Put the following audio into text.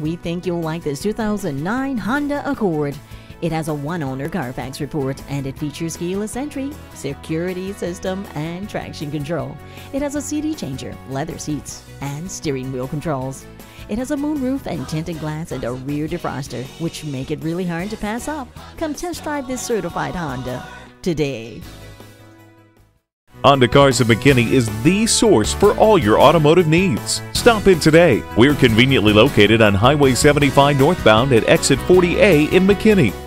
we think you'll like this 2009 Honda Accord. It has a one-owner Carfax report and it features keyless entry, security system, and traction control. It has a CD changer, leather seats, and steering wheel controls. It has a moonroof and tinted glass and a rear defroster, which make it really hard to pass up. Come test drive this certified Honda today. Honda Cars of McKinney is the source for all your automotive needs. Stop in today. We're conveniently located on Highway 75 northbound at exit 40A in McKinney.